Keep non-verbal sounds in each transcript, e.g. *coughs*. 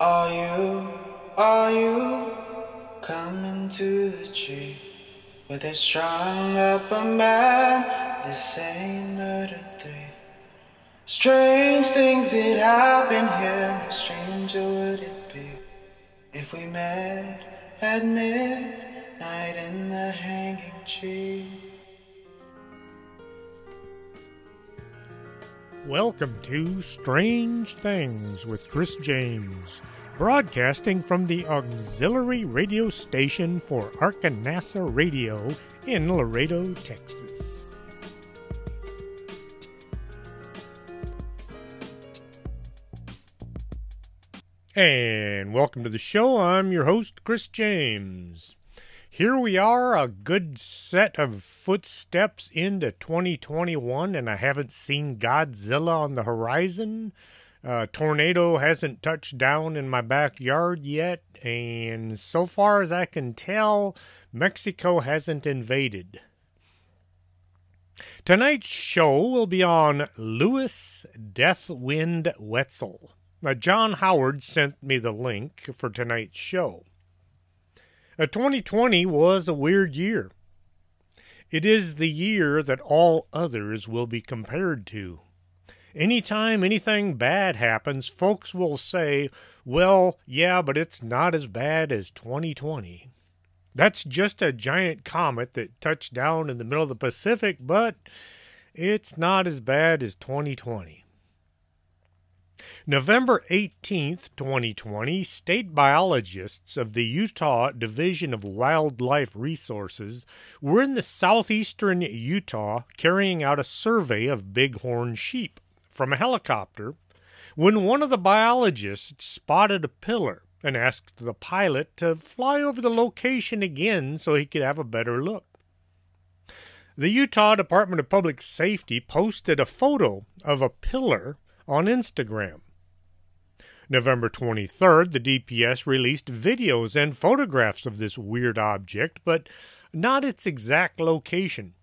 Are you, are you coming to the tree where they strung up a man? They say murder three. Strange things that happen here, no stranger would it be if we met at midnight in the hanging tree. Welcome to Strange Things with Chris James, broadcasting from the auxiliary radio station for Arkanasa Radio in Laredo, Texas. And welcome to the show. I'm your host, Chris James. Here we are, a good set of footsteps into 2021, and I haven't seen Godzilla on the horizon. Uh, tornado hasn't touched down in my backyard yet, and so far as I can tell, Mexico hasn't invaded. Tonight's show will be on Lewis Deathwind Wetzel. Now, John Howard sent me the link for tonight's show. Uh, 2020 was a weird year. It is the year that all others will be compared to. Anytime anything bad happens, folks will say, well, yeah, but it's not as bad as 2020. That's just a giant comet that touched down in the middle of the Pacific, but it's not as bad as 2020. November 18, 2020, state biologists of the Utah Division of Wildlife Resources were in the southeastern Utah carrying out a survey of bighorn sheep from a helicopter when one of the biologists spotted a pillar and asked the pilot to fly over the location again so he could have a better look. The Utah Department of Public Safety posted a photo of a pillar on Instagram. November 23rd, the DPS released videos and photographs of this weird object, but not its exact location.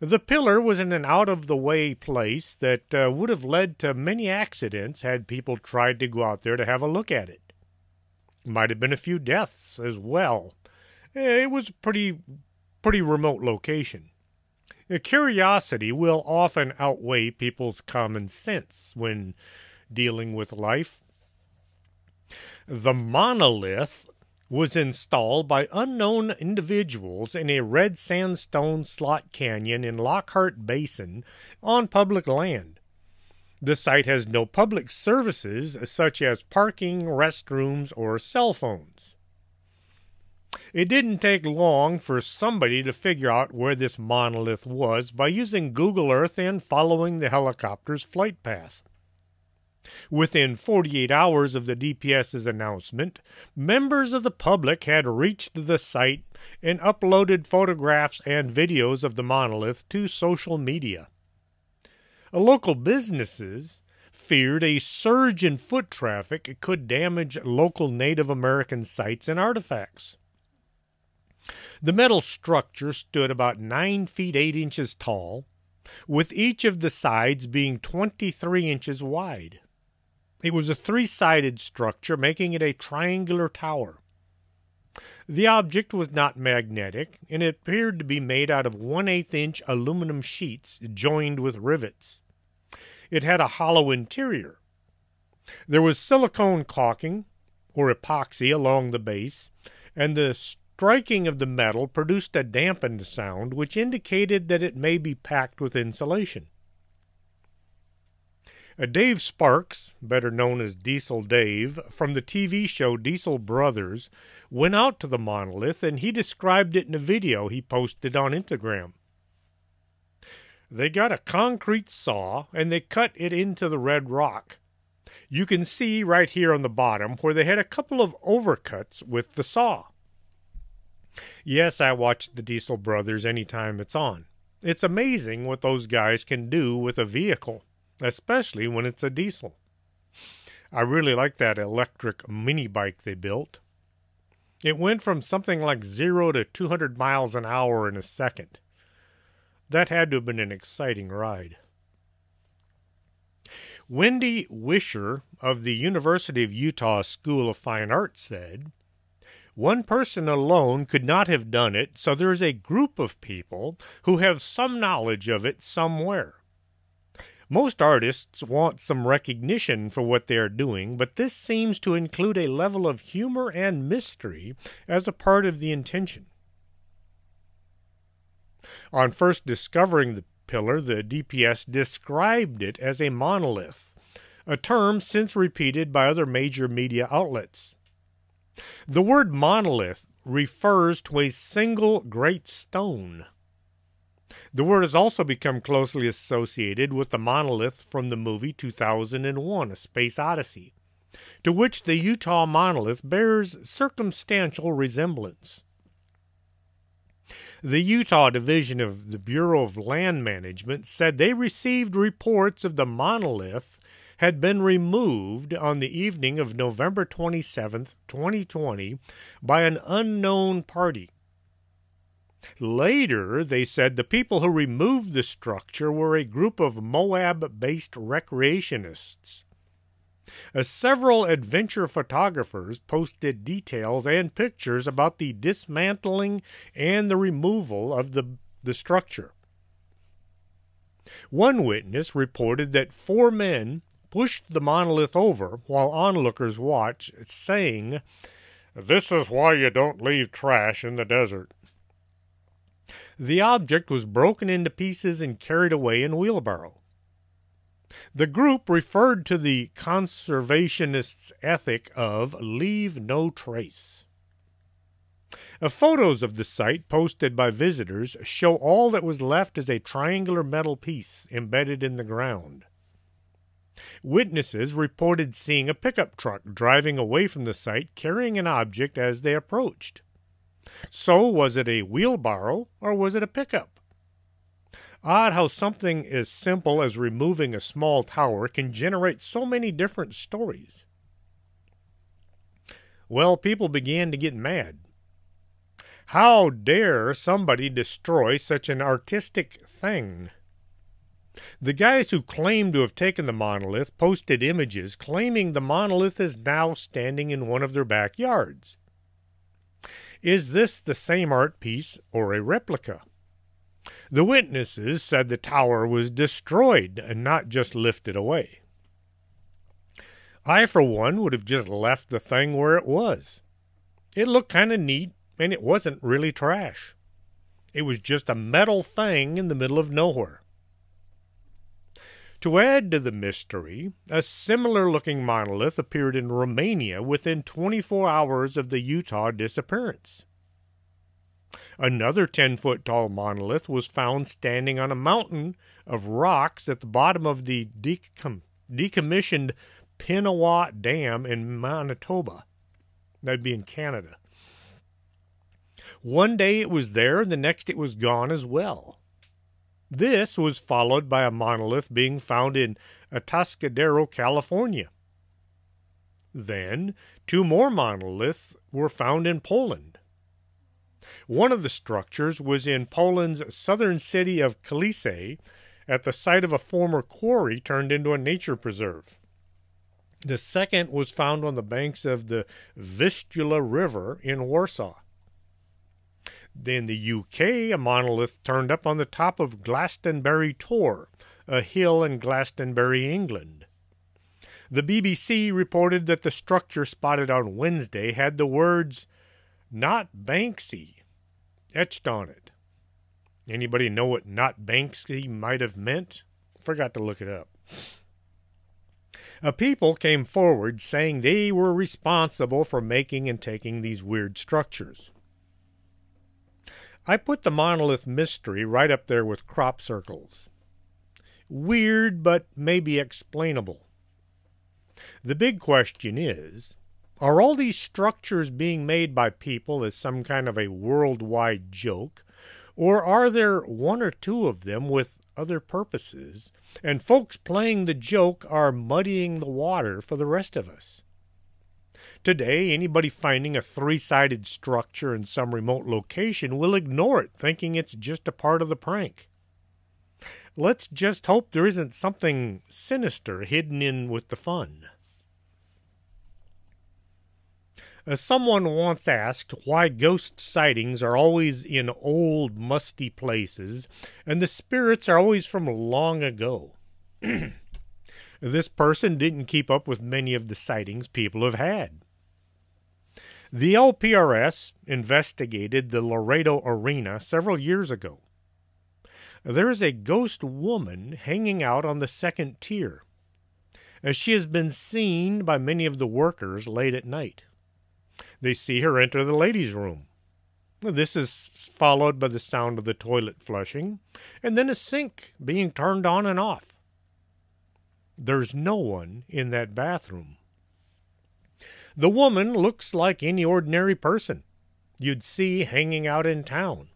The pillar was in an out of the way place that uh, would have led to many accidents had people tried to go out there to have a look at it. Might have been a few deaths as well. It was a pretty, pretty remote location. Curiosity will often outweigh people's common sense when dealing with life. The monolith was installed by unknown individuals in a red sandstone slot canyon in Lockhart Basin on public land. The site has no public services such as parking, restrooms, or cell phones. It didn't take long for somebody to figure out where this monolith was by using Google Earth and following the helicopter's flight path. Within 48 hours of the DPS's announcement, members of the public had reached the site and uploaded photographs and videos of the monolith to social media. Local businesses feared a surge in foot traffic could damage local Native American sites and artifacts. The metal structure stood about 9 feet 8 inches tall, with each of the sides being 23 inches wide. It was a three sided structure, making it a triangular tower. The object was not magnetic, and it appeared to be made out of one eighth inch aluminum sheets joined with rivets. It had a hollow interior. There was silicone caulking, or epoxy, along the base, and the striking of the metal produced a dampened sound which indicated that it may be packed with insulation. Uh, Dave Sparks, better known as Diesel Dave, from the TV show Diesel Brothers, went out to the monolith and he described it in a video he posted on Instagram. They got a concrete saw and they cut it into the red rock. You can see right here on the bottom where they had a couple of overcuts with the saw. Yes, I watch the Diesel Brothers anytime it's on. It's amazing what those guys can do with a vehicle, especially when it's a diesel. I really like that electric mini bike they built. It went from something like zero to 200 miles an hour in a second. That had to have been an exciting ride. Wendy Wischer of the University of Utah School of Fine Arts said, one person alone could not have done it, so there is a group of people who have some knowledge of it somewhere. Most artists want some recognition for what they are doing, but this seems to include a level of humor and mystery as a part of the intention. On first discovering the pillar, the DPS described it as a monolith, a term since repeated by other major media outlets. The word monolith refers to a single great stone. The word has also become closely associated with the monolith from the movie 2001 A Space Odyssey, to which the Utah monolith bears circumstantial resemblance. The Utah Division of the Bureau of Land Management said they received reports of the monolith had been removed on the evening of November 27, 2020, by an unknown party. Later, they said the people who removed the structure were a group of Moab based recreationists. As several adventure photographers posted details and pictures about the dismantling and the removal of the, the structure. One witness reported that four men pushed the monolith over while onlookers watched, saying, This is why you don't leave trash in the desert. The object was broken into pieces and carried away in wheelbarrow. The group referred to the conservationists' ethic of leave no trace. Uh, photos of the site posted by visitors show all that was left as a triangular metal piece embedded in the ground. Witnesses reported seeing a pickup truck driving away from the site carrying an object as they approached. So, was it a wheelbarrow or was it a pickup? Odd how something as simple as removing a small tower can generate so many different stories. Well, people began to get mad. How dare somebody destroy such an artistic thing? The guys who claim to have taken the monolith posted images claiming the monolith is now standing in one of their backyards. Is this the same art piece or a replica? The witnesses said the tower was destroyed and not just lifted away. I, for one, would have just left the thing where it was. It looked kind of neat, and it wasn't really trash. It was just a metal thing in the middle of nowhere. To add to the mystery, a similar looking monolith appeared in Romania within 24 hours of the Utah disappearance. Another 10 foot tall monolith was found standing on a mountain of rocks at the bottom of the decom- decommissioned Pinawa Dam in Manitoba. That'd be in Canada. One day it was there, and the next it was gone as well. This was followed by a monolith being found in Atascadero, California. Then, two more monoliths were found in Poland. One of the structures was in Poland's southern city of Kalisz, at the site of a former quarry turned into a nature preserve. The second was found on the banks of the Vistula River in Warsaw. In the UK, a monolith turned up on the top of Glastonbury Tor, a hill in Glastonbury, England. The BBC reported that the structure spotted on Wednesday had the words, Not Banksy, etched on it. Anybody know what Not Banksy might have meant? Forgot to look it up. A people came forward saying they were responsible for making and taking these weird structures. I put the monolith mystery right up there with crop circles. Weird, but maybe explainable. The big question is are all these structures being made by people as some kind of a worldwide joke, or are there one or two of them with other purposes, and folks playing the joke are muddying the water for the rest of us? Today, anybody finding a three sided structure in some remote location will ignore it, thinking it's just a part of the prank. Let's just hope there isn't something sinister hidden in with the fun. As someone once asked why ghost sightings are always in old, musty places, and the spirits are always from long ago. *clears throat* this person didn't keep up with many of the sightings people have had. The LPRS investigated the Laredo Arena several years ago. There is a ghost woman hanging out on the second tier. As she has been seen by many of the workers late at night. They see her enter the ladies' room. This is followed by the sound of the toilet flushing, and then a sink being turned on and off. There's no one in that bathroom. The woman looks like any ordinary person you'd see hanging out in town.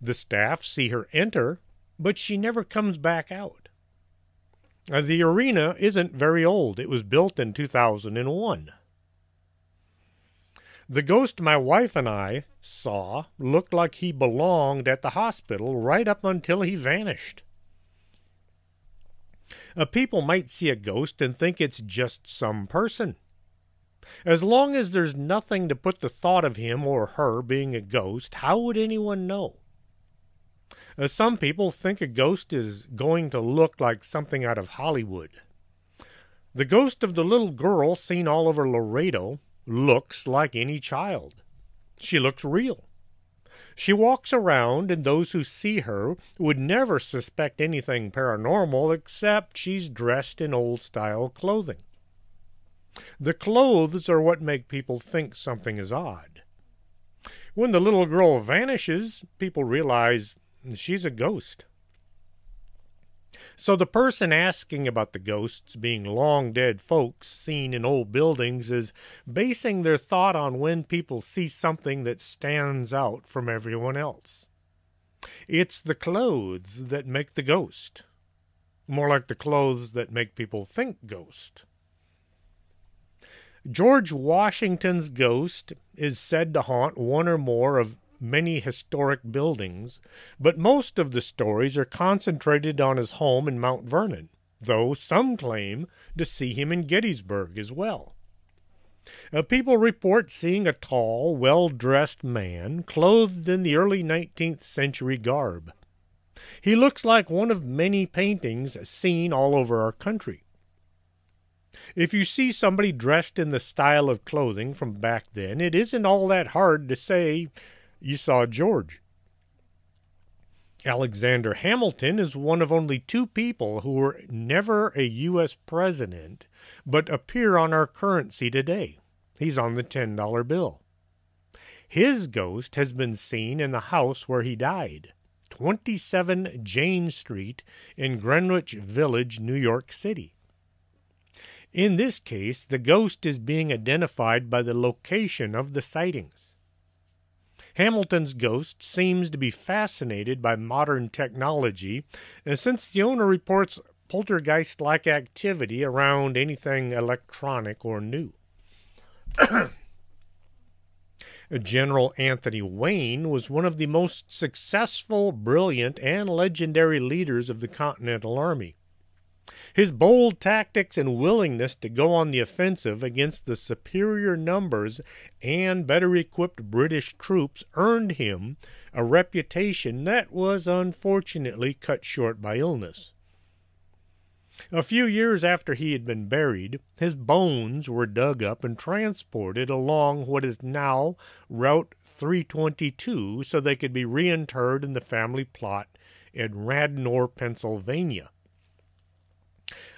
The staff see her enter, but she never comes back out. The arena isn't very old. It was built in 2001. The ghost my wife and I saw looked like he belonged at the hospital right up until he vanished. Uh, people might see a ghost and think it's just some person. As long as there's nothing to put the thought of him or her being a ghost, how would anyone know? Uh, some people think a ghost is going to look like something out of Hollywood. The ghost of the little girl seen all over Laredo looks like any child. She looks real. She walks around, and those who see her would never suspect anything paranormal except she's dressed in old style clothing. The clothes are what make people think something is odd. When the little girl vanishes, people realize she's a ghost. So the person asking about the ghosts being long dead folks seen in old buildings is basing their thought on when people see something that stands out from everyone else. It's the clothes that make the ghost. More like the clothes that make people think ghost. George Washington's ghost is said to haunt one or more of many historic buildings, but most of the stories are concentrated on his home in Mount Vernon, though some claim to see him in Gettysburg as well. Uh, people report seeing a tall, well dressed man clothed in the early 19th century garb. He looks like one of many paintings seen all over our country. If you see somebody dressed in the style of clothing from back then, it isn't all that hard to say you saw George. Alexander Hamilton is one of only two people who were never a U.S. president but appear on our currency today. He's on the $10 bill. His ghost has been seen in the house where he died, 27 Jane Street in Greenwich Village, New York City. In this case, the ghost is being identified by the location of the sightings. Hamilton's ghost seems to be fascinated by modern technology, and since the owner reports poltergeist like activity around anything electronic or new. *coughs* General Anthony Wayne was one of the most successful, brilliant, and legendary leaders of the Continental Army. His bold tactics and willingness to go on the offensive against the superior numbers and better equipped British troops earned him a reputation that was unfortunately cut short by illness. A few years after he had been buried, his bones were dug up and transported along what is now Route 322 so they could be reinterred in the family plot in Radnor, Pennsylvania.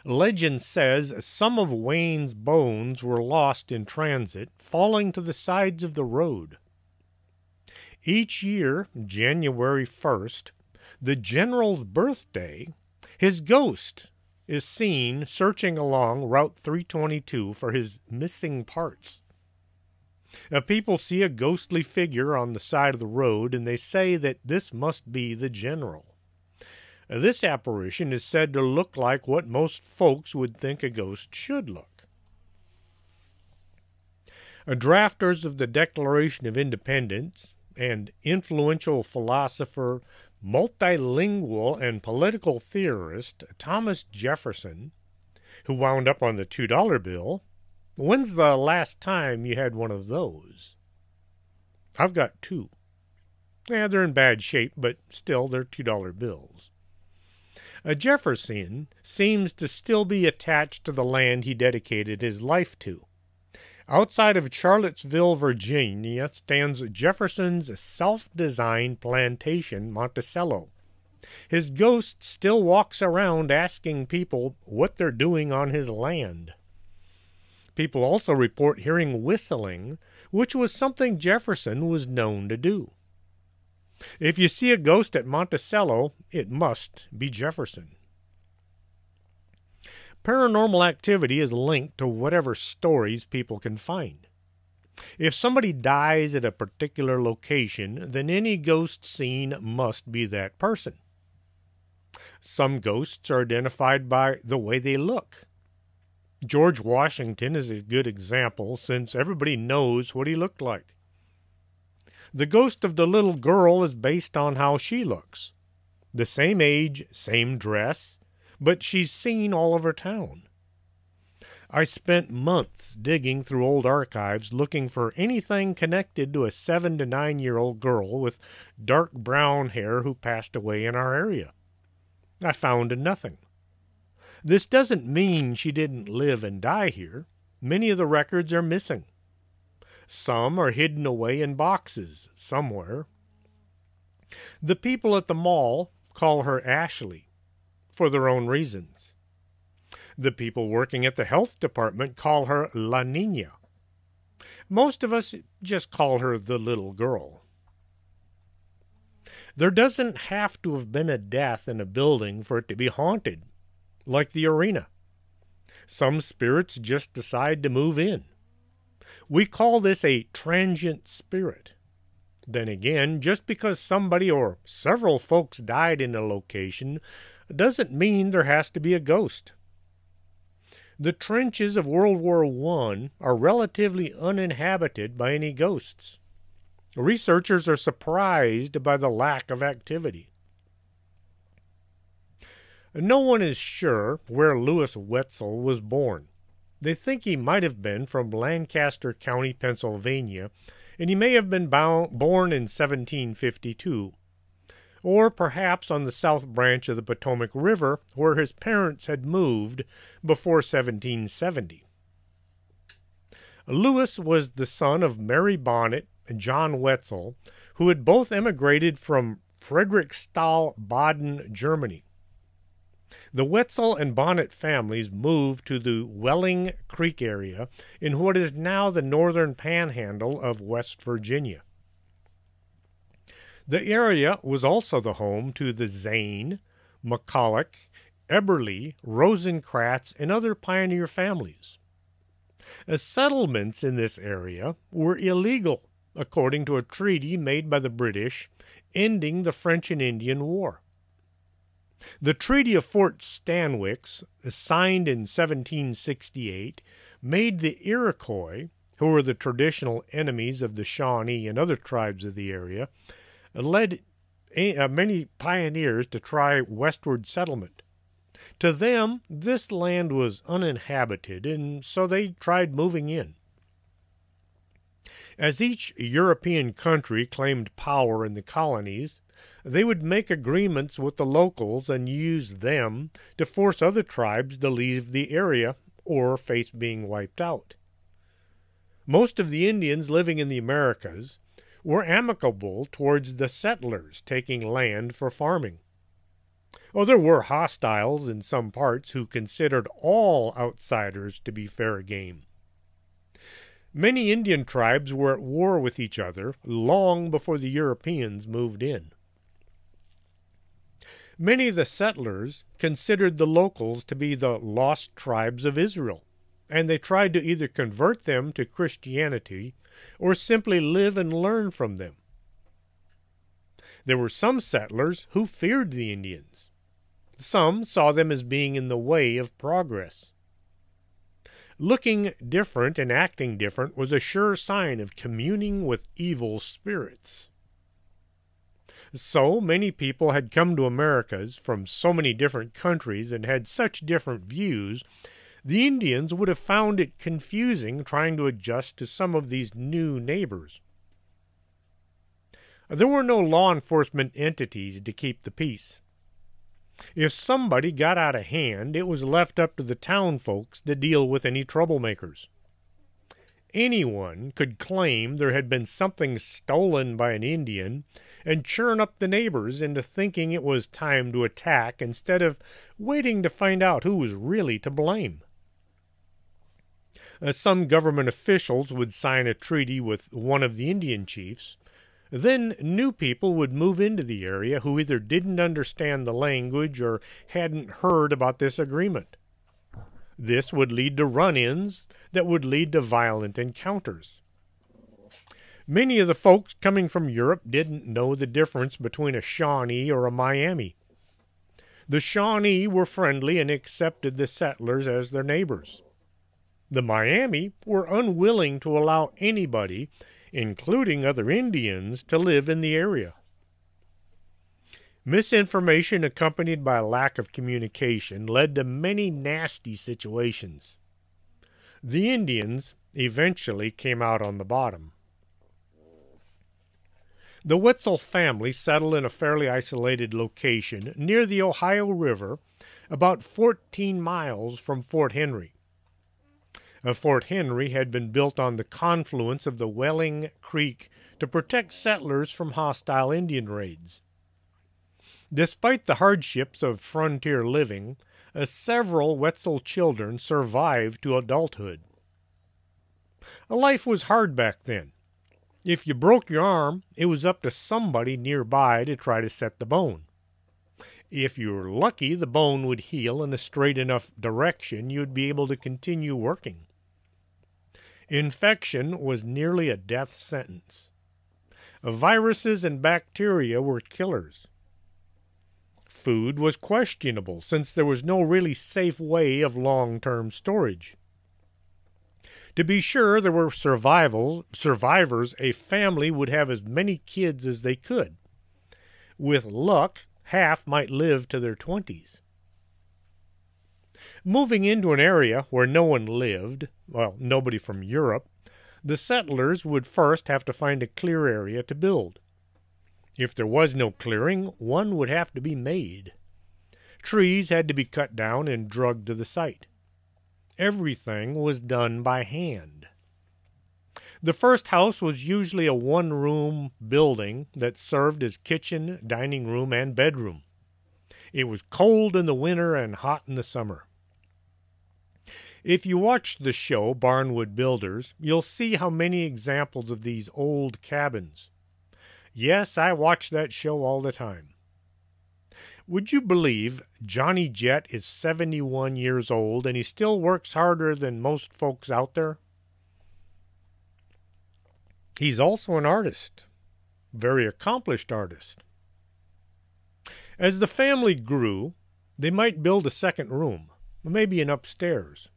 Legend says some of Wayne's bones were lost in transit, falling to the sides of the road. Each year, January 1st, the general's birthday, his ghost is seen searching along Route 322 for his missing parts. Now, people see a ghostly figure on the side of the road and they say that this must be the general. This apparition is said to look like what most folks would think a ghost should look. Drafters of the Declaration of Independence and influential philosopher multilingual and political theorist Thomas Jefferson, who wound up on the $2 bill, when's the last time you had one of those? I've got two. Yeah, they're in bad shape, but still, they're $2 bills. A Jefferson seems to still be attached to the land he dedicated his life to. Outside of Charlottesville, Virginia, stands Jefferson's self designed plantation, Monticello. His ghost still walks around asking people what they're doing on his land. People also report hearing whistling, which was something Jefferson was known to do. If you see a ghost at Monticello, it must be Jefferson. Paranormal activity is linked to whatever stories people can find. If somebody dies at a particular location, then any ghost seen must be that person. Some ghosts are identified by the way they look. George Washington is a good example since everybody knows what he looked like. The ghost of the little girl is based on how she looks. The same age, same dress, but she's seen all over town. I spent months digging through old archives looking for anything connected to a seven to nine year old girl with dark brown hair who passed away in our area. I found nothing. This doesn't mean she didn't live and die here. Many of the records are missing. Some are hidden away in boxes somewhere. The people at the mall call her Ashley for their own reasons. The people working at the health department call her La Nina. Most of us just call her the little girl. There doesn't have to have been a death in a building for it to be haunted, like the arena. Some spirits just decide to move in. We call this a transient spirit. Then again, just because somebody or several folks died in a location doesn't mean there has to be a ghost. The trenches of World War I are relatively uninhabited by any ghosts. Researchers are surprised by the lack of activity. No one is sure where Lewis Wetzel was born. They think he might have been from Lancaster County, Pennsylvania, and he may have been born in 1752 or perhaps on the south branch of the Potomac River, where his parents had moved before 1770. Lewis was the son of Mary Bonnet and John Wetzel, who had both emigrated from Friedrichsthal, Baden, Germany. The Wetzel and Bonnet families moved to the Wheeling Creek area in what is now the northern panhandle of West Virginia. The area was also the home to the Zane, McCulloch, Eberly, Rosencrantz, and other pioneer families. The settlements in this area were illegal, according to a treaty made by the British ending the French and Indian War. The Treaty of Fort Stanwix, signed in 1768, made the Iroquois, who were the traditional enemies of the Shawnee and other tribes of the area, led uh, many pioneers to try westward settlement. To them, this land was uninhabited, and so they tried moving in. As each European country claimed power in the colonies, they would make agreements with the locals and use them to force other tribes to leave the area or face being wiped out. Most of the Indians living in the Americas were amicable towards the settlers taking land for farming. Oh, there were hostiles in some parts who considered all outsiders to be fair game. Many Indian tribes were at war with each other long before the Europeans moved in. Many of the settlers considered the locals to be the lost tribes of Israel, and they tried to either convert them to Christianity or simply live and learn from them. There were some settlers who feared the Indians. Some saw them as being in the way of progress. Looking different and acting different was a sure sign of communing with evil spirits. So many people had come to Americas from so many different countries and had such different views, the Indians would have found it confusing trying to adjust to some of these new neighbors. There were no law enforcement entities to keep the peace. If somebody got out of hand, it was left up to the town folks to deal with any troublemakers. Anyone could claim there had been something stolen by an Indian and churn up the neighbors into thinking it was time to attack instead of waiting to find out who was really to blame. Uh, some government officials would sign a treaty with one of the Indian chiefs, then new people would move into the area who either didn't understand the language or hadn't heard about this agreement. This would lead to run ins that would lead to violent encounters. Many of the folks coming from Europe didn't know the difference between a Shawnee or a Miami. The Shawnee were friendly and accepted the settlers as their neighbors. The Miami were unwilling to allow anybody including other Indians, to live in the area. Misinformation accompanied by lack of communication led to many nasty situations. The Indians eventually came out on the bottom. The Wetzel family settled in a fairly isolated location near the Ohio River, about 14 miles from Fort Henry. Fort Henry had been built on the confluence of the Wheeling Creek to protect settlers from hostile Indian raids. Despite the hardships of frontier living, uh, several Wetzel children survived to adulthood. A life was hard back then. If you broke your arm, it was up to somebody nearby to try to set the bone. If you were lucky, the bone would heal in a straight enough direction you'd be able to continue working. Infection was nearly a death sentence. Viruses and bacteria were killers. Food was questionable since there was no really safe way of long term storage. To be sure, there were survival, survivors. A family would have as many kids as they could. With luck, half might live to their twenties. Moving into an area where no one lived, well, nobody from Europe, the settlers would first have to find a clear area to build. If there was no clearing, one would have to be made. Trees had to be cut down and drugged to the site. Everything was done by hand. The first house was usually a one room building that served as kitchen, dining room, and bedroom. It was cold in the winter and hot in the summer. If you watch the show, Barnwood Builders, you'll see how many examples of these old cabins. Yes, I watch that show all the time. Would you believe Johnny Jett is 71 years old and he still works harder than most folks out there? He's also an artist, very accomplished artist. As the family grew, they might build a second room, maybe an upstairs.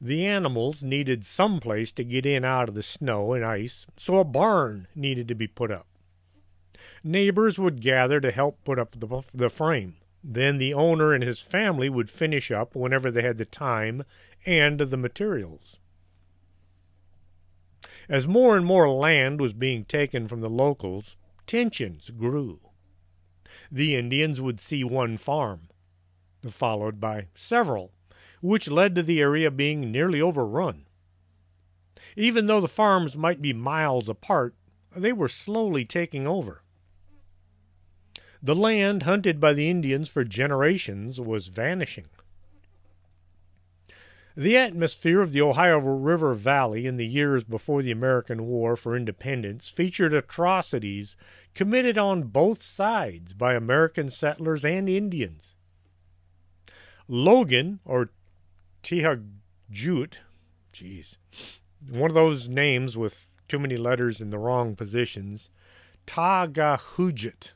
The animals needed some place to get in out of the snow and ice, so a barn needed to be put up. Neighbors would gather to help put up the, the frame. Then the owner and his family would finish up whenever they had the time and the materials. As more and more land was being taken from the locals, tensions grew. The Indians would see one farm, followed by several which led to the area being nearly overrun. Even though the farms might be miles apart, they were slowly taking over. The land hunted by the Indians for generations was vanishing. The atmosphere of the Ohio River Valley in the years before the American War for Independence featured atrocities committed on both sides by American settlers and Indians. Logan, or Tihagjut, jeez, one of those names with too many letters in the wrong positions. Tagahujit.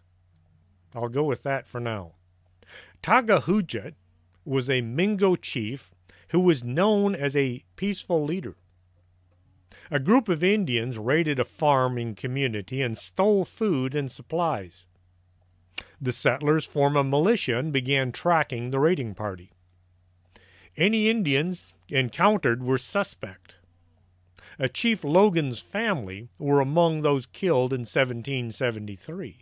I'll go with that for now. Tagahujit was a Mingo chief who was known as a peaceful leader. A group of Indians raided a farming community and stole food and supplies. The settlers formed a militia and began tracking the raiding party. Any Indians encountered were suspect. A Chief Logan's family were among those killed in 1773.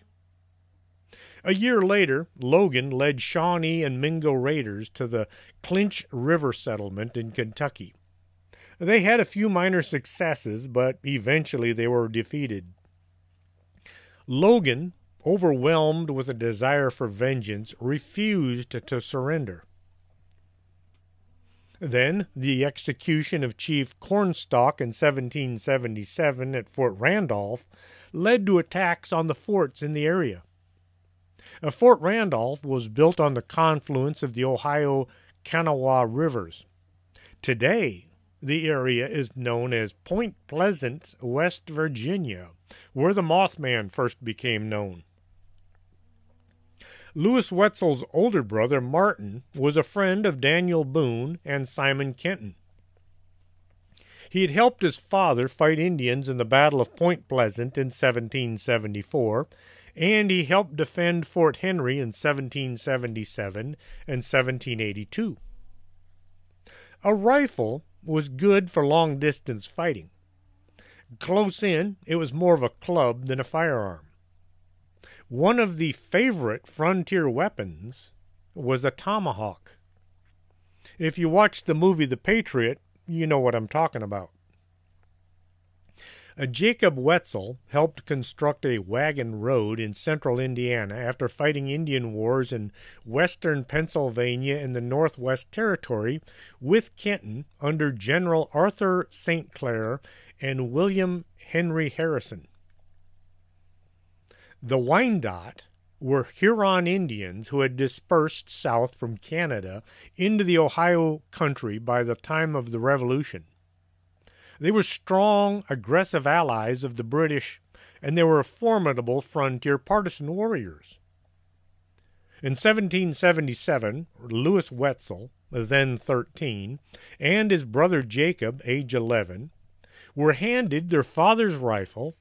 A year later, Logan led Shawnee and Mingo raiders to the Clinch River settlement in Kentucky. They had a few minor successes, but eventually they were defeated. Logan, overwhelmed with a desire for vengeance, refused to surrender. Then the execution of Chief Cornstalk in 1777 at Fort Randolph led to attacks on the forts in the area. Fort Randolph was built on the confluence of the Ohio Kanawha rivers. Today, the area is known as Point Pleasant, West Virginia, where the Mothman first became known. Lewis Wetzel's older brother, Martin, was a friend of Daniel Boone and Simon Kenton. He had helped his father fight Indians in the Battle of Point Pleasant in 1774, and he helped defend Fort Henry in 1777 and 1782. A rifle was good for long distance fighting. Close in, it was more of a club than a firearm. One of the favorite frontier weapons was a tomahawk. If you watch the movie The Patriot, you know what I'm talking about. A Jacob Wetzel helped construct a wagon road in central Indiana after fighting Indian wars in western Pennsylvania and the Northwest Territory with Kenton under General Arthur St. Clair and William Henry Harrison. The Wyandot were Huron Indians who had dispersed south from Canada into the Ohio country by the time of the Revolution. They were strong, aggressive allies of the British, and they were formidable frontier partisan warriors. In 1777, Lewis Wetzel, then 13, and his brother Jacob, age 11, were handed their father's rifle,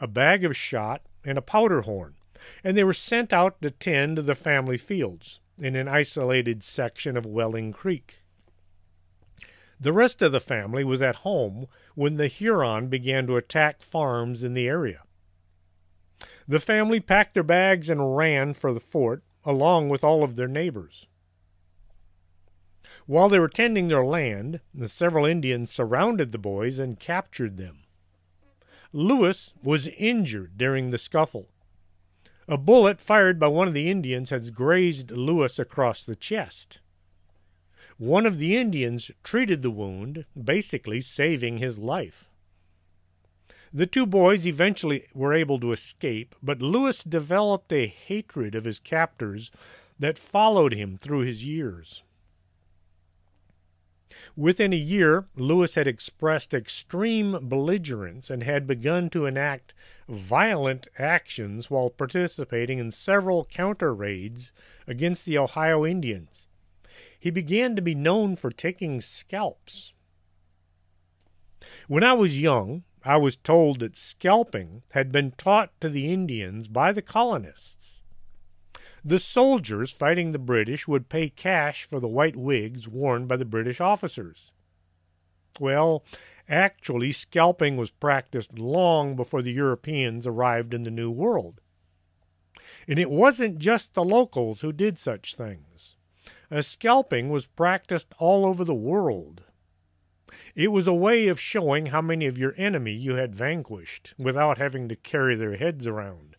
a bag of shot, and a powder horn, and they were sent out to tend the family fields in an isolated section of Wheeling Creek. The rest of the family was at home when the Huron began to attack farms in the area. The family packed their bags and ran for the fort, along with all of their neighbors. While they were tending their land, the several Indians surrounded the boys and captured them. Lewis was injured during the scuffle. A bullet fired by one of the Indians had grazed Lewis across the chest. One of the Indians treated the wound, basically saving his life. The two boys eventually were able to escape, but Lewis developed a hatred of his captors that followed him through his years. Within a year, Lewis had expressed extreme belligerence and had begun to enact violent actions while participating in several counter raids against the Ohio Indians. He began to be known for taking scalps. When I was young, I was told that scalping had been taught to the Indians by the colonists. The soldiers fighting the British would pay cash for the white wigs worn by the British officers. Well, actually, scalping was practiced long before the Europeans arrived in the New World. And it wasn't just the locals who did such things. A scalping was practiced all over the world. It was a way of showing how many of your enemy you had vanquished without having to carry their heads around.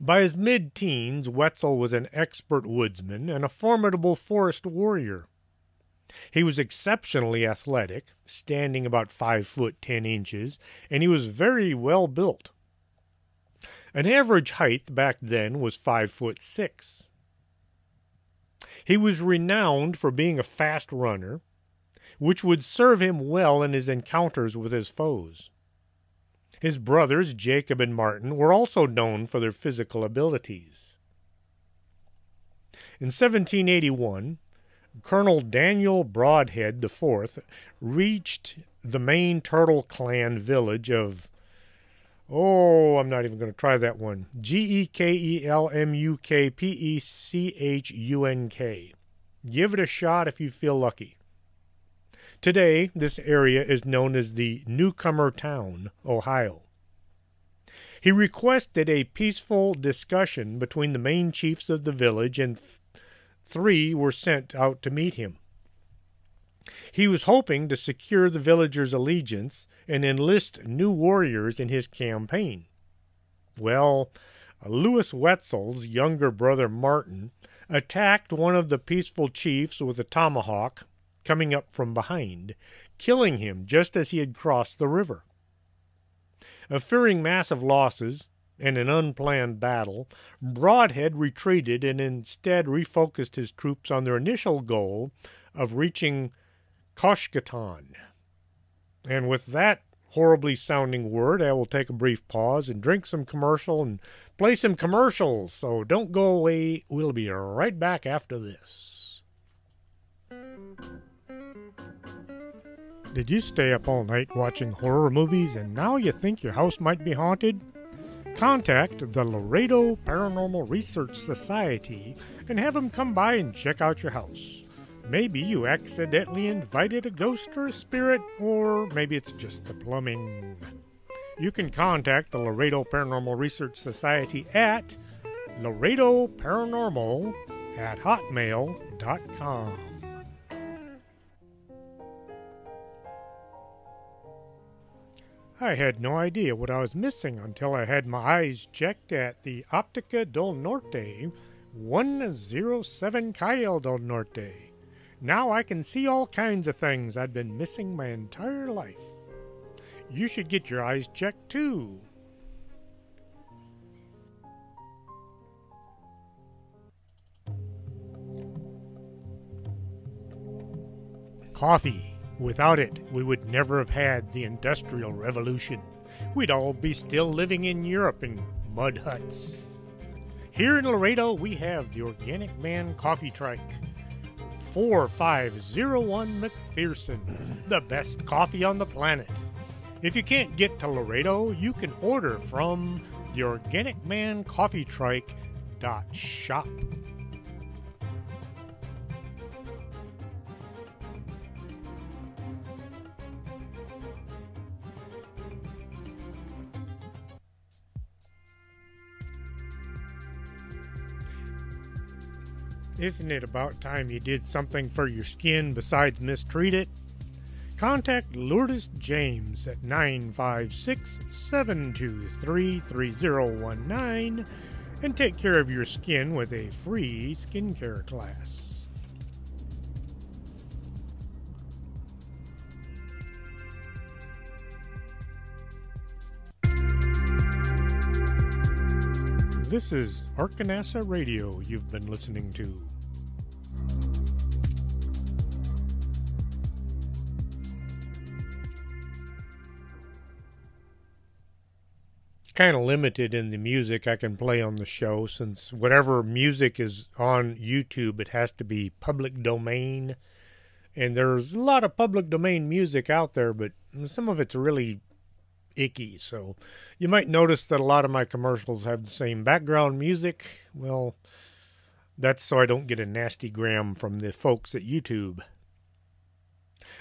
By his mid teens, Wetzel was an expert woodsman and a formidable forest warrior. He was exceptionally athletic, standing about five foot ten inches, and he was very well built. An average height back then was five foot six. He was renowned for being a fast runner, which would serve him well in his encounters with his foes. His brothers, Jacob and Martin, were also known for their physical abilities. In 1781, Colonel Daniel Brodhead IV reached the main Turtle Clan village of Oh, I'm not even going to try that one. G E K E L M U K P E C H U N K. Give it a shot if you feel lucky. Today, this area is known as the Newcomer Town, Ohio. He requested a peaceful discussion between the main chiefs of the village, and th- three were sent out to meet him. He was hoping to secure the villagers' allegiance and enlist new warriors in his campaign. Well, Lewis Wetzel's younger brother Martin attacked one of the peaceful chiefs with a tomahawk coming up from behind, killing him just as he had crossed the river. Fearing massive losses and an unplanned battle, Brodhead retreated and instead refocused his troops on their initial goal of reaching Coshocton. And with that horribly sounding word, I will take a brief pause and drink some commercial and play some commercials. So don't go away. We'll be right back after this. Did you stay up all night watching horror movies and now you think your house might be haunted? Contact the Laredo Paranormal Research Society and have them come by and check out your house. Maybe you accidentally invited a ghost or a spirit, or maybe it's just the plumbing. You can contact the Laredo Paranormal Research Society at Laredo Paranormal at hotmail.com. I had no idea what I was missing until I had my eyes checked at the Optica del Norte 107 Calle del Norte. Now I can see all kinds of things I'd been missing my entire life. You should get your eyes checked too. Coffee. Without it, we would never have had the Industrial Revolution. We'd all be still living in Europe in mud huts. Here in Laredo, we have the Organic Man Coffee Trike. 4501 McPherson, the best coffee on the planet. If you can't get to Laredo, you can order from the Organic Man Coffee Trike dot shop. Isn't it about time you did something for your skin besides mistreat it? Contact Lourdes James at 956 723 3019 and take care of your skin with a free skincare class. This is Arkanasa Radio you've been listening to. kind of limited in the music I can play on the show since whatever music is on YouTube, it has to be public domain. And there's a lot of public domain music out there, but some of it's really icky. So you might notice that a lot of my commercials have the same background music. Well, that's so I don't get a nasty gram from the folks at YouTube.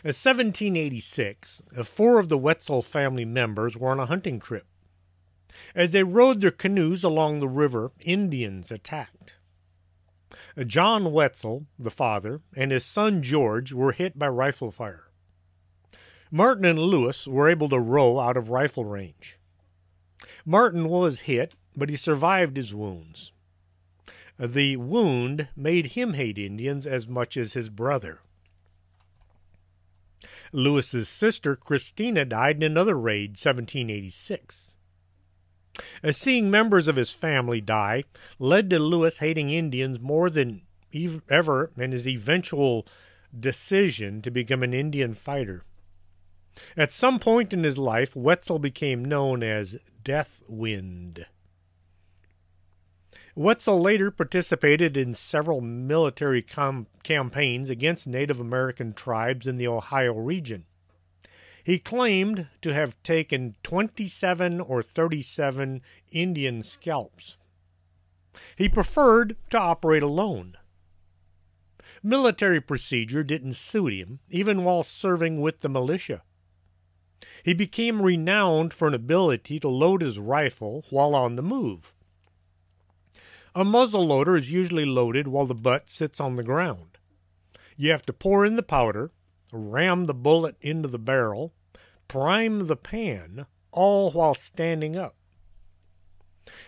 In 1786, uh, four of the Wetzel family members were on a hunting trip. As they rowed their canoes along the river, Indians attacked. Uh, John Wetzel, the father, and his son George were hit by rifle fire. Martin and Lewis were able to row out of rifle range. Martin was hit, but he survived his wounds. The wound made him hate Indians as much as his brother. Lewis's sister Christina died in another raid, 1786. As uh, seeing members of his family die led to Lewis hating Indians more than ever and his eventual decision to become an Indian fighter. At some point in his life, Wetzel became known as Death Wind. Wetzel later participated in several military com- campaigns against Native American tribes in the Ohio region. He claimed to have taken 27 or 37 Indian scalps. He preferred to operate alone. Military procedure didn't suit him, even while serving with the militia. He became renowned for an ability to load his rifle while on the move. A muzzle loader is usually loaded while the butt sits on the ground. You have to pour in the powder, ram the bullet into the barrel, prime the pan, all while standing up.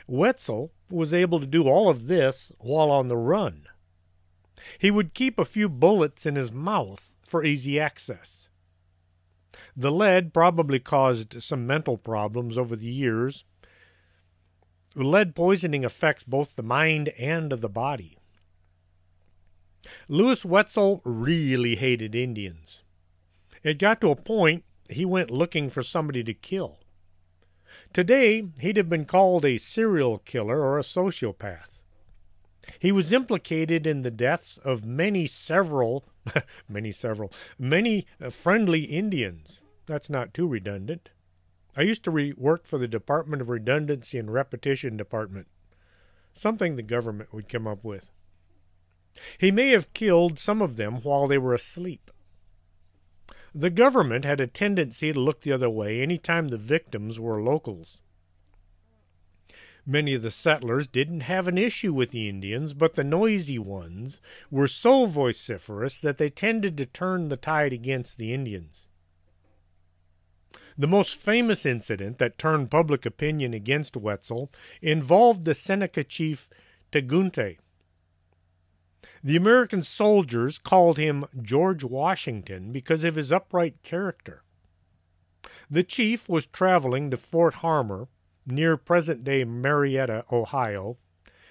Wetzel was able to do all of this while on the run. He would keep a few bullets in his mouth for easy access. The lead probably caused some mental problems over the years. Lead poisoning affects both the mind and of the body. Lewis Wetzel really hated Indians. It got to a point he went looking for somebody to kill. Today, he'd have been called a serial killer or a sociopath. He was implicated in the deaths of many several, *laughs* many several, many friendly Indians. That's not too redundant. I used to re- work for the Department of Redundancy and Repetition Department. Something the government would come up with. He may have killed some of them while they were asleep. The government had a tendency to look the other way any time the victims were locals. Many of the settlers didn't have an issue with the Indians, but the noisy ones were so vociferous that they tended to turn the tide against the Indians. The most famous incident that turned public opinion against Wetzel involved the Seneca chief Tegunteh. The American soldiers called him George Washington because of his upright character. The chief was traveling to Fort Harmar, near present day Marietta, Ohio,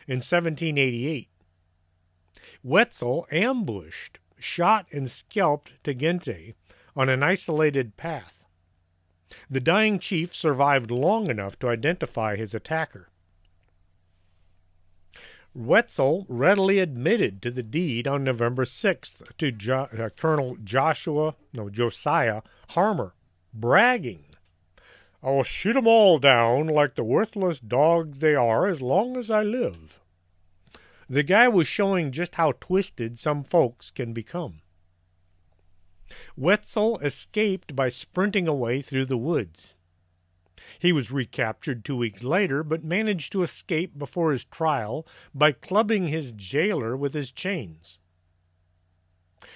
in 1788. Wetzel ambushed, shot, and scalped Tegunteh on an isolated path. The dying chief survived long enough to identify his attacker. Wetzel readily admitted to the deed on November 6th to jo- uh, Colonel Joshua, no, Josiah Harmar, bragging, I'll shoot 'em all down like the worthless dogs they are as long as I live. The guy was showing just how twisted some folks can become. Wetzel escaped by sprinting away through the woods. He was recaptured two weeks later, but managed to escape before his trial by clubbing his jailer with his chains.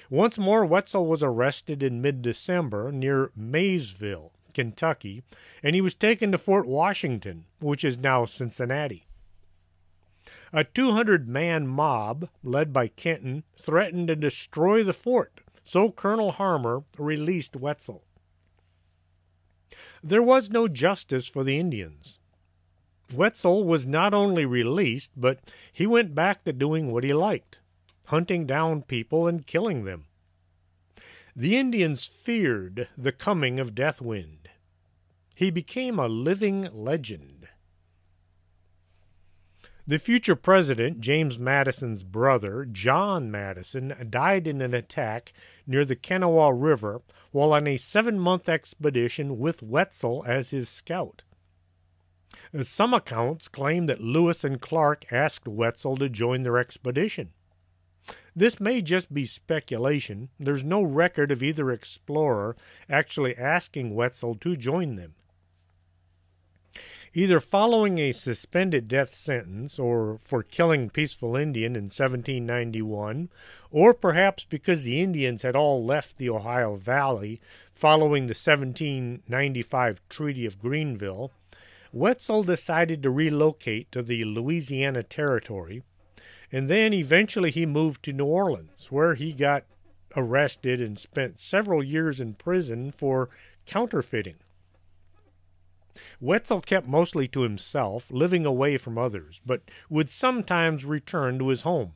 Once more, Wetzel was arrested in mid December near Maysville, Kentucky, and he was taken to Fort Washington, which is now Cincinnati. A 200 man mob, led by Kenton, threatened to destroy the fort, so Colonel Harmar released Wetzel. There was no justice for the Indians. Wetzel was not only released, but he went back to doing what he liked hunting down people and killing them. The Indians feared the coming of Deathwind. He became a living legend. The future president, James Madison's brother, John Madison, died in an attack near the Kanawha River while on a seven month expedition with Wetzel as his scout. Some accounts claim that Lewis and Clark asked Wetzel to join their expedition. This may just be speculation. There's no record of either explorer actually asking Wetzel to join them. Either following a suspended death sentence or for killing peaceful Indian in 1791, or perhaps because the Indians had all left the Ohio Valley following the 1795 Treaty of Greenville, Wetzel decided to relocate to the Louisiana Territory, and then eventually he moved to New Orleans, where he got arrested and spent several years in prison for counterfeiting. Wetzel kept mostly to himself, living away from others, but would sometimes return to his home.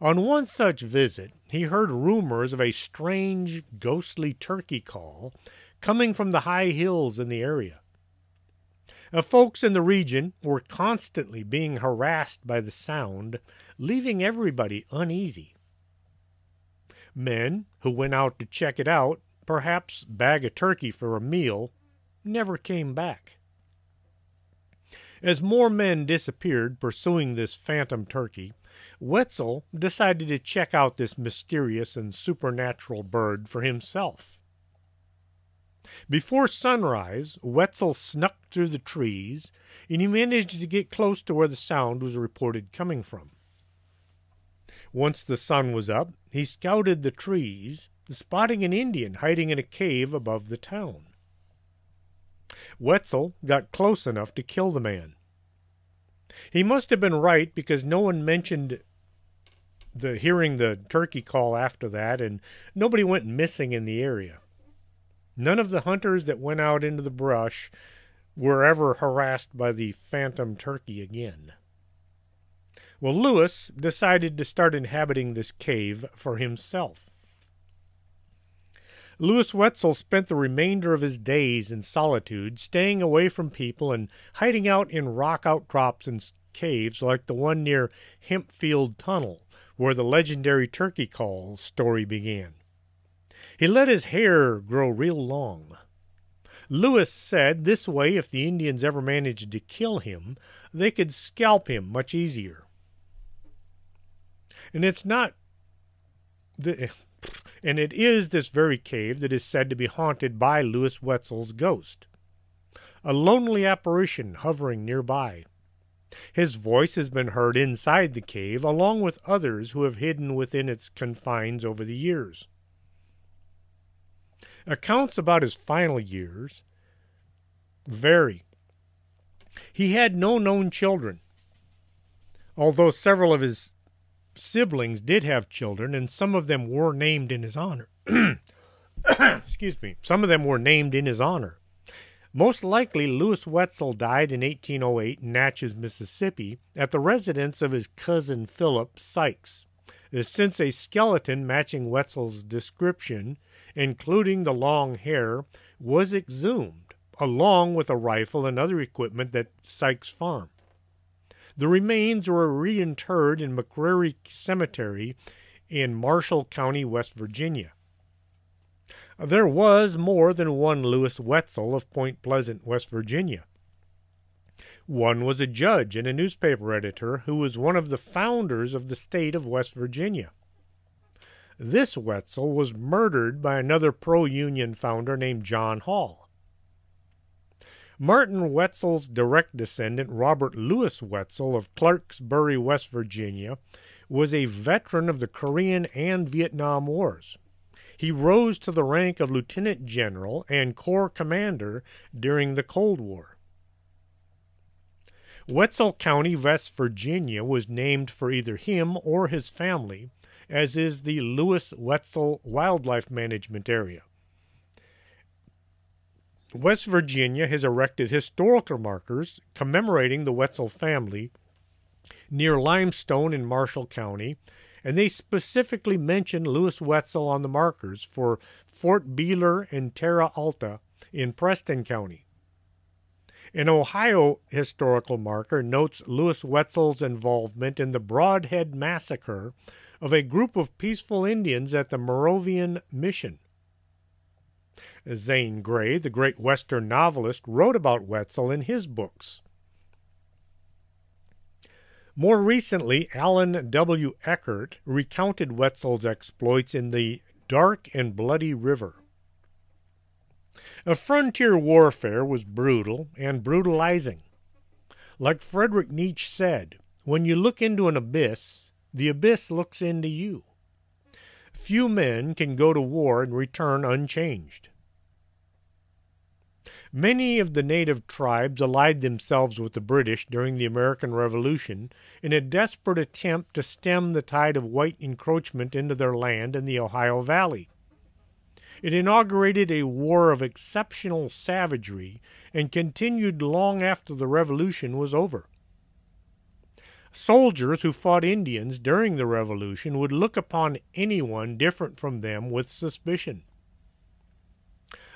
On one such visit, he heard rumors of a strange, ghostly turkey call coming from the high hills in the area. Uh, folks in the region were constantly being harassed by the sound, leaving everybody uneasy. Men who went out to check it out perhaps bag a turkey for a meal, never came back. As more men disappeared pursuing this phantom turkey, Wetzel decided to check out this mysterious and supernatural bird for himself. Before sunrise, Wetzel snuck through the trees, and he managed to get close to where the sound was reported coming from. Once the sun was up, he scouted the trees, spotting an Indian hiding in a cave above the town. Wetzel got close enough to kill the man. He must have been right because no one mentioned the hearing the turkey call after that, and nobody went missing in the area. None of the hunters that went out into the brush were ever harassed by the phantom turkey again. Well, Lewis decided to start inhabiting this cave for himself. Lewis Wetzel spent the remainder of his days in solitude, staying away from people and hiding out in rock outcrops and caves like the one near Hempfield Tunnel, where the legendary turkey call story began. He let his hair grow real long. Lewis said this way, if the Indians ever managed to kill him, they could scalp him much easier. And it's not the and it is this very cave that is said to be haunted by Lewis Wetzel's ghost, a lonely apparition hovering nearby. His voice has been heard inside the cave, along with others who have hidden within its confines over the years. Accounts about his final years vary. He had no known children, although several of his siblings did have children, and some of them were named in his honor. *clears throat* Excuse me. Some of them were named in his honor. Most likely, Lewis Wetzel died in 1808 in Natchez, Mississippi, at the residence of his cousin Philip Sykes. Since a skeleton matching Wetzel's description, including the long hair, was exhumed, along with a rifle and other equipment at Sykes' farm. The remains were reinterred in McCreary Cemetery in Marshall County, West Virginia. There was more than one Lewis Wetzel of Point Pleasant, West Virginia. One was a judge and a newspaper editor who was one of the founders of the state of West Virginia. This Wetzel was murdered by another pro Union founder named John Hall. Martin Wetzel's direct descendant, Robert Lewis Wetzel of Clarksburg, West Virginia, was a veteran of the Korean and Vietnam Wars. He rose to the rank of lieutenant general and corps commander during the Cold War. Wetzel County, West Virginia, was named for either him or his family, as is the Lewis Wetzel Wildlife Management Area. West Virginia has erected historical markers commemorating the Wetzel family near Limestone in Marshall County, and they specifically mention Lewis Wetzel on the markers for Fort Beeler and Terra Alta in Preston County. An Ohio historical marker notes Lewis Wetzel's involvement in the Brodhead Massacre of a group of peaceful Indians at the Moravian Mission. Zane Grey, the great Western novelist, wrote about Wetzel in his books. More recently, Alan W. Eckert recounted Wetzel's exploits in the Dark and Bloody River. A frontier warfare was brutal and brutalizing. Like Frederick Nietzsche said, when you look into an abyss, the abyss looks into you. Few men can go to war and return unchanged. Many of the native tribes allied themselves with the British during the American Revolution in a desperate attempt to stem the tide of white encroachment into their land in the Ohio Valley. It inaugurated a war of exceptional savagery and continued long after the Revolution was over. Soldiers who fought Indians during the Revolution would look upon anyone different from them with suspicion.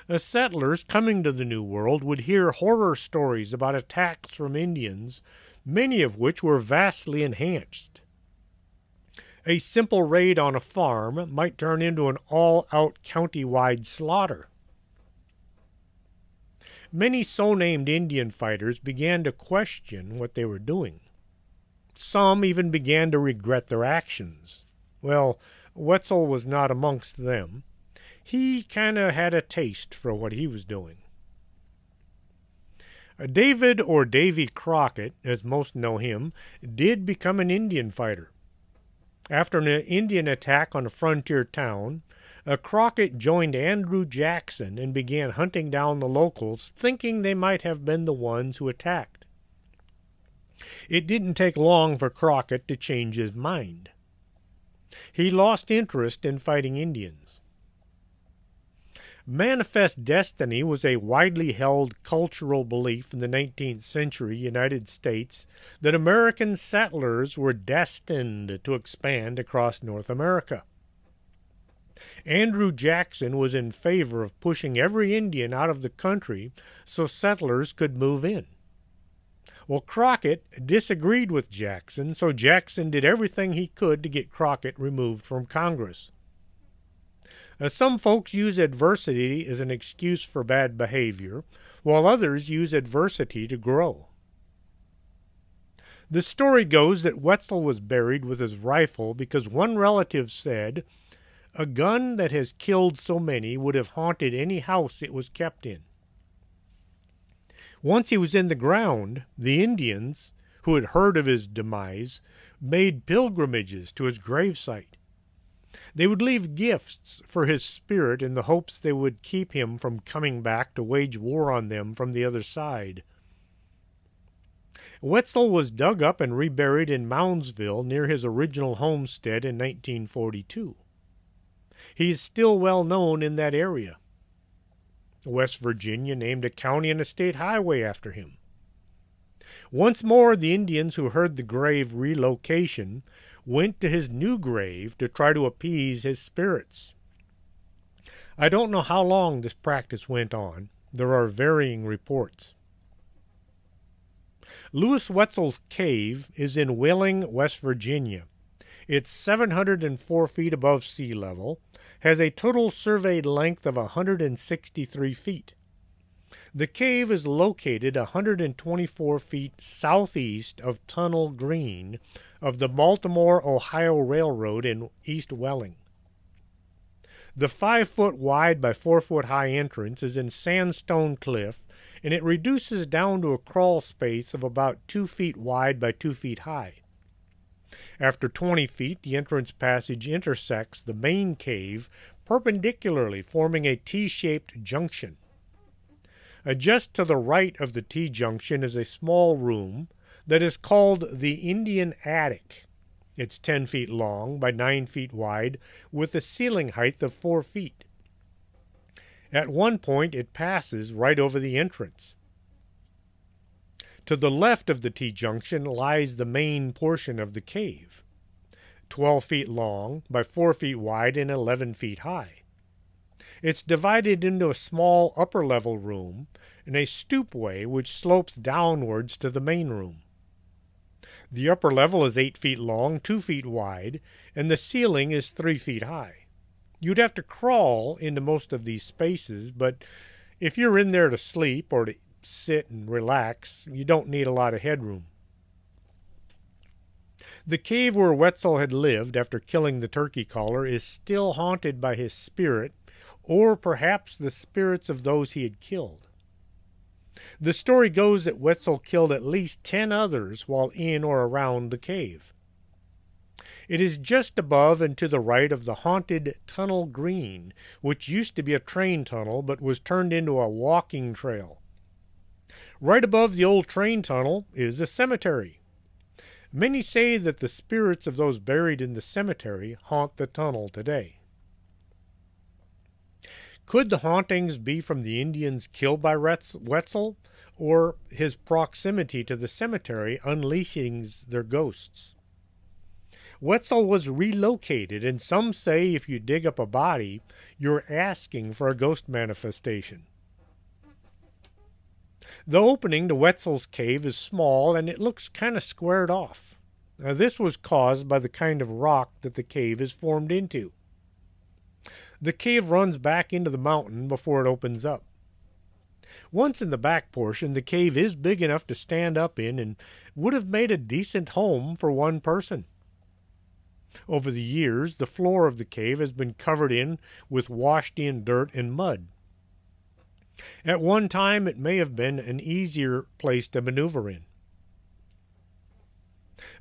The settlers coming to the New World would hear horror stories about attacks from Indians, many of which were vastly enhanced. A simple raid on a farm might turn into an all out county wide slaughter. Many so named Indian fighters began to question what they were doing. Some even began to regret their actions. Well, Wetzel was not amongst them. He kind of had a taste for what he was doing. Uh, David or Davy Crockett, as most know him, did become an Indian fighter. After an Indian attack on a frontier town, uh, Crockett joined Andrew Jackson and began hunting down the locals, thinking they might have been the ones who attacked. It didn't take long for Crockett to change his mind. He lost interest in fighting Indians. Manifest destiny was a widely held cultural belief in the 19th century United States that American settlers were destined to expand across North America. Andrew Jackson was in favor of pushing every Indian out of the country so settlers could move in. Well, Crockett disagreed with Jackson, so Jackson did everything he could to get Crockett removed from Congress. Uh, some folks use adversity as an excuse for bad behavior, while others use adversity to grow. The story goes that Wetzel was buried with his rifle because one relative said, A gun that has killed so many would have haunted any house it was kept in. Once he was in the ground, the Indians, who had heard of his demise, made pilgrimages to his gravesite. They would leave gifts for his spirit in the hopes they would keep him from coming back to wage war on them from the other side. Wetzel was dug up and reburied in Moundsville near his original homestead in 1942. He is still well known in that area. West Virginia named a county and a state highway after him. Once more, the Indians who heard the grave relocation went to his new grave to try to appease his spirits. I don't know how long this practice went on. There are varying reports. Lewis Wetzel's cave is in Wheeling, West Virginia. It's 704 feet above sea level, has a total surveyed length of 163 feet. The cave is located 124 feet southeast of Tunnel Green of the Baltimore Ohio Railroad in East Wheeling. The five foot wide by four foot high entrance is in sandstone cliff and it reduces down to a crawl space of about two feet wide by two feet high. After 20 feet, the entrance passage intersects the main cave perpendicularly, forming a T shaped junction. Uh, just to the right of the T junction is a small room that is called the Indian Attic. It's 10 feet long by 9 feet wide, with a ceiling height of 4 feet. At one point, it passes right over the entrance. To the left of the T junction lies the main portion of the cave, 12 feet long by 4 feet wide and 11 feet high. It's divided into a small upper level room and a stoopway which slopes downwards to the main room. The upper level is 8 feet long, 2 feet wide, and the ceiling is 3 feet high. You'd have to crawl into most of these spaces, but if you're in there to sleep or to sit and relax. You don't need a lot of headroom. The cave where Wetzel had lived after killing the turkey caller is still haunted by his spirit, or perhaps the spirits of those he had killed. The story goes that Wetzel killed at least ten others while in or around the cave. It is just above and to the right of the haunted Tunnel Green, which used to be a train tunnel but was turned into a walking trail. Right above the old train tunnel is a cemetery. Many say that the spirits of those buried in the cemetery haunt the tunnel today. Could the hauntings be from the Indians killed by Wetzel, or his proximity to the cemetery unleashing their ghosts? Wetzel was relocated, and some say if you dig up a body, you're asking for a ghost manifestation. The opening to Wetzel's cave is small and it looks kind of squared off. Now, this was caused by the kind of rock that the cave is formed into. The cave runs back into the mountain before it opens up. Once in the back portion, the cave is big enough to stand up in and would have made a decent home for one person. Over the years, the floor of the cave has been covered in with washed in dirt and mud. At one time, it may have been an easier place to maneuver in.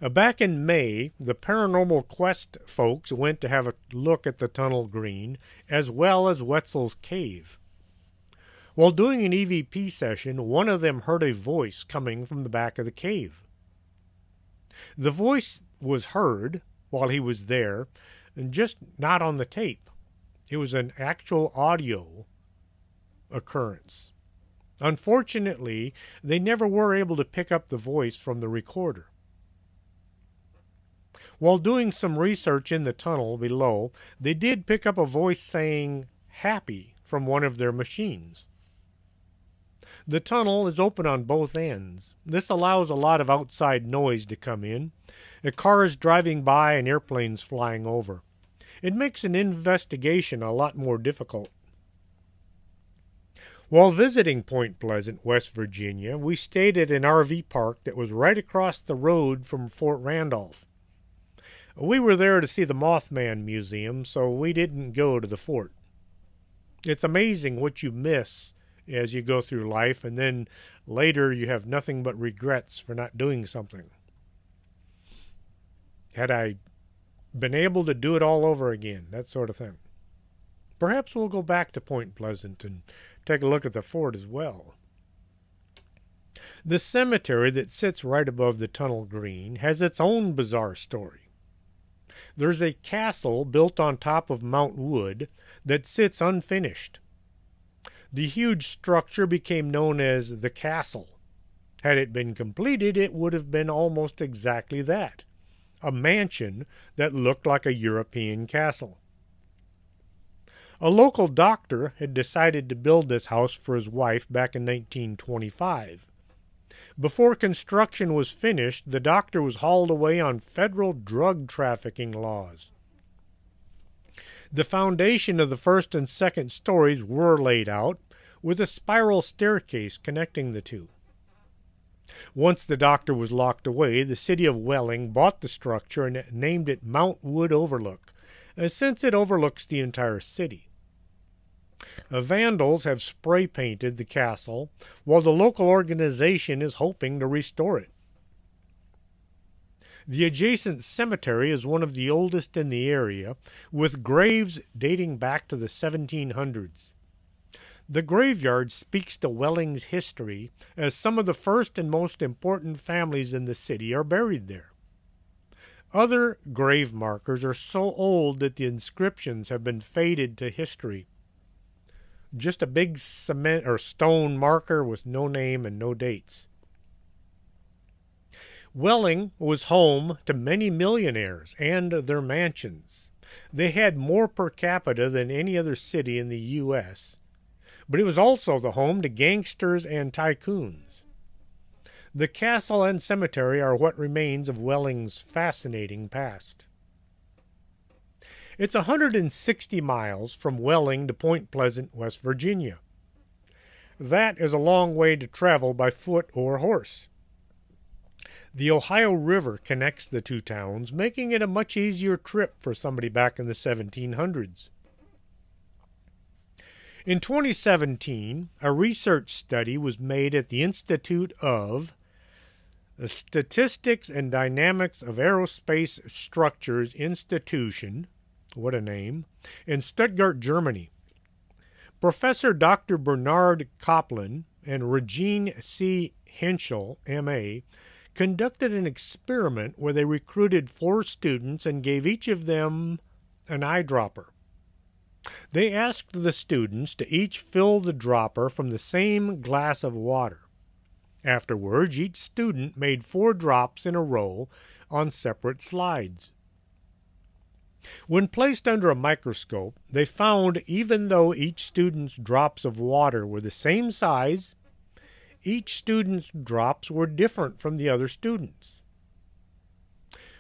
Uh, back in May, the Paranormal Quest folks went to have a look at the tunnel green, as well as Wetzel's Cave. While doing an EVP session, one of them heard a voice coming from the back of the cave. The voice was heard while he was there, and just not on the tape. It was an actual audio occurrence. Unfortunately, they never were able to pick up the voice from the recorder. While doing some research in the tunnel below, they did pick up a voice saying happy from one of their machines. The tunnel is open on both ends. This allows a lot of outside noise to come in. The cars driving by and airplanes flying over. It makes an investigation a lot more difficult. While visiting Point Pleasant, West Virginia, we stayed at an RV park that was right across the road from Fort Randolph. We were there to see the Mothman Museum, so we didn't go to the fort. It's amazing what you miss as you go through life, and then later you have nothing but regrets for not doing something. Had I been able to do it all over again, that sort of thing. Perhaps we'll go back to Point Pleasant and take a look at the fort as well. The cemetery that sits right above the tunnel green has its own bizarre story. There's a castle built on top of Mount Wood that sits unfinished. The huge structure became known as the castle. Had it been completed, it would have been almost exactly that a mansion that looked like a European castle. A local doctor had decided to build this house for his wife back in 1925. Before construction was finished, the doctor was hauled away on federal drug trafficking laws. The foundation of the first and second stories were laid out, with a spiral staircase connecting the two. Once the doctor was locked away, the city of Wheeling bought the structure and named it Mount Wood Overlook, uh, since it overlooks the entire city. The vandals have spray painted the castle, while the local organization is hoping to restore it. The adjacent cemetery is one of the oldest in the area, with graves dating back to the 1700s. The graveyard speaks to Wheeling's history, as some of the first and most important families in the city are buried there. Other grave markers are so old that the inscriptions have been faded to history. Just a big cement or stone marker with no name and no dates. Wheeling was home to many millionaires and their mansions. They had more per capita than any other city in the U.S., but it was also the home to gangsters and tycoons. The castle and cemetery are what remains of Wheeling's fascinating past. It's 160 miles from Wheeling to Point Pleasant, West Virginia. That is a long way to travel by foot or horse. The Ohio River connects the two towns, making it a much easier trip for somebody back in the 1700s. In 2017, a research study was made at the Institute of the Statistics and Dynamics of Aerospace Structures Institution, what a name, in Stuttgart, Germany. Professor Dr. Bernard Kröplin and Regine C. Henschel, M.A., conducted an experiment where they recruited four students and gave each of them an eyedropper. They asked the students to each fill the dropper from the same glass of water. Afterwards, each student made four drops in a row on separate slides. When placed under a microscope, they found even though each student's drops of water were the same size each student's drops were different from the other students.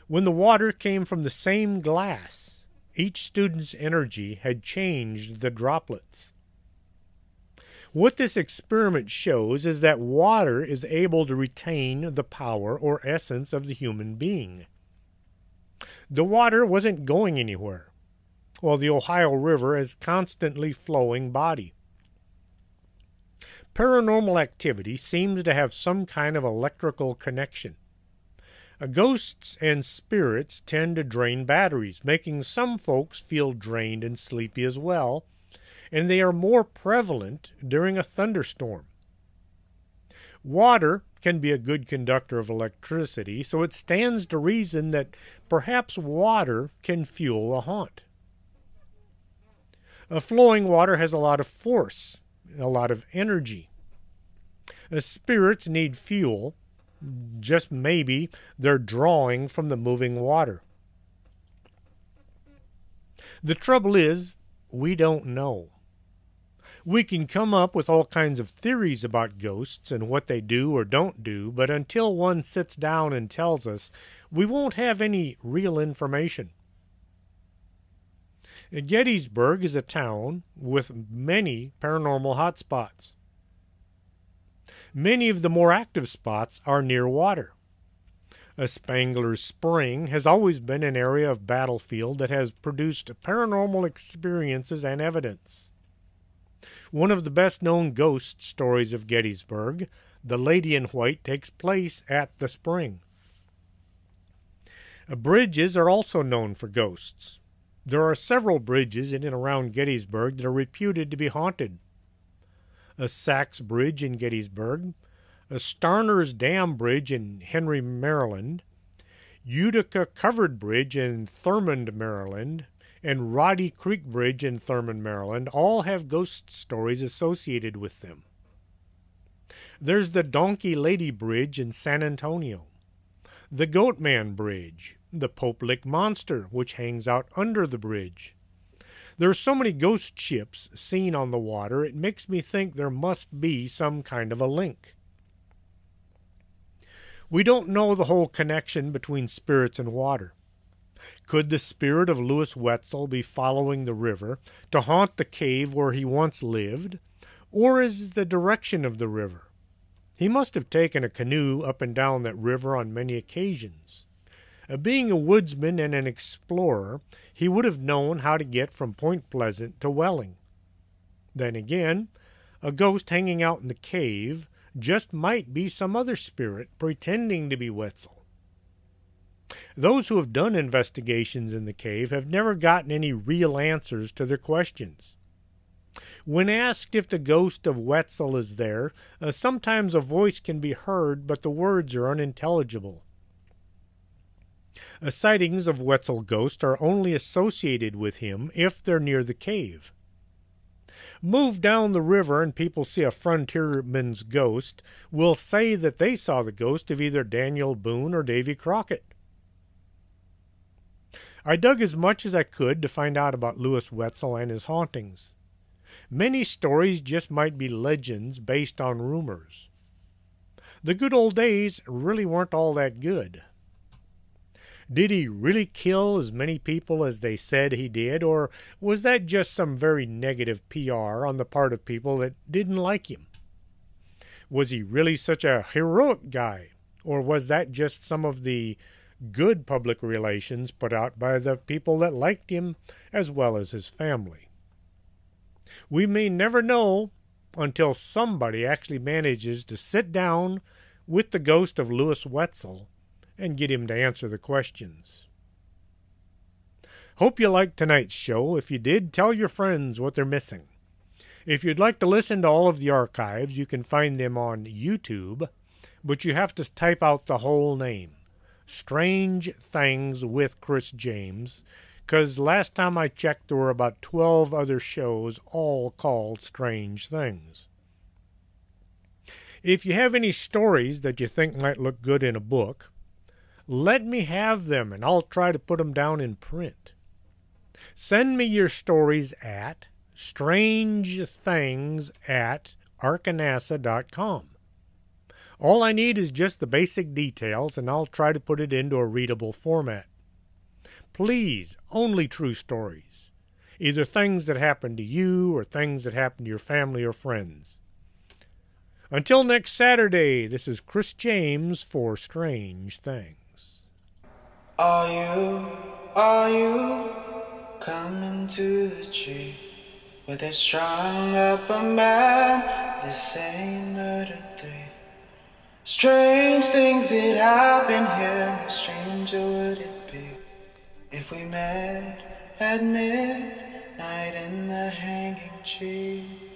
When the water came from the same glass, each student's energy had changed the droplets. What this experiment shows is that water is able to retain the power or essence of the human being. The water wasn't going anywhere, while the Ohio River is constantly flowing body. Paranormal activity seems to have some kind of electrical connection. Uh, ghosts and spirits tend to drain batteries, making some folks feel drained and sleepy as well, and they are more prevalent during a thunderstorm. Water can be a good conductor of electricity, so it stands to reason that perhaps water can fuel a haunt. A flowing water has a lot of force, a lot of energy. The spirits need fuel, just maybe they're drawing from the moving water. The trouble is, we don't know. We can come up with all kinds of theories about ghosts and what they do or don't do, but until one sits down and tells us, we won't have any real information. Gettysburg is a town with many paranormal hotspots. Many of the more active spots are near water. A Spangler's Spring has always been an area of battlefield that has produced paranormal experiences and evidence. One of the best known ghost stories of Gettysburg, The Lady in White, takes place at the spring. Uh, bridges are also known for ghosts. There are several bridges in and around Gettysburg that are reputed to be haunted a Sachs Bridge in Gettysburg, a Starner's Dam Bridge in Henry, Maryland, Utica Covered Bridge in Thurmont, Maryland, and Roddy Creek Bridge in Thurmont, Maryland all have ghost stories associated with them. There's the Donkey Lady Bridge in San Antonio, the Goatman Bridge, the Pope Lick Monster, which hangs out under the bridge, there are so many ghost ships seen on the water, it makes me think there must be some kind of a link. We don't know the whole connection between spirits and water. Could the spirit of Lewis Wetzel be following the river to haunt the cave where he once lived, or is the direction of the river? He must have taken a canoe up and down that river on many occasions. Uh, being a woodsman and an explorer, he would have known how to get from Point Pleasant to Wheeling. Then again, a ghost hanging out in the cave just might be some other spirit pretending to be Wetzel. Those who have done investigations in the cave have never gotten any real answers to their questions. When asked if the ghost of Wetzel is there, uh, sometimes a voice can be heard, but the words are unintelligible. Uh, sightings of Wetzel ghost are only associated with him if they're near the cave. Move down the river and people see a frontierman's ghost will say that they saw the ghost of either Daniel Boone or Davy Crockett. I dug as much as I could to find out about Lewis Wetzel and his hauntings. Many stories just might be legends based on rumors. The good old days really weren't all that good. Did he really kill as many people as they said he did, or was that just some very negative PR on the part of people that didn't like him? Was he really such a heroic guy, or was that just some of the good public relations put out by the people that liked him as well as his family? We may never know until somebody actually manages to sit down with the ghost of Lewis Wetzel and get him to answer the questions. Hope you liked tonight's show. If you did, tell your friends what they're missing. If you'd like to listen to all of the archives, you can find them on YouTube, but you have to type out the whole name Strange Things with Chris James, because last time I checked, there were about 12 other shows all called Strange Things. If you have any stories that you think might look good in a book, let me have them and I'll try to put them down in print. Send me your stories at strangethings at arkanasa.com. All I need is just the basic details, and I'll try to put it into a readable format. Please, only true stories. Either things that happened to you or things that happened to your family or friends. Until next Saturday, this is Chris James for Strange Things. Are you, are you coming to the tree where they strung up a man? The same murder three. Strange things that happen here, no stranger would it be if we met at midnight in the hanging tree.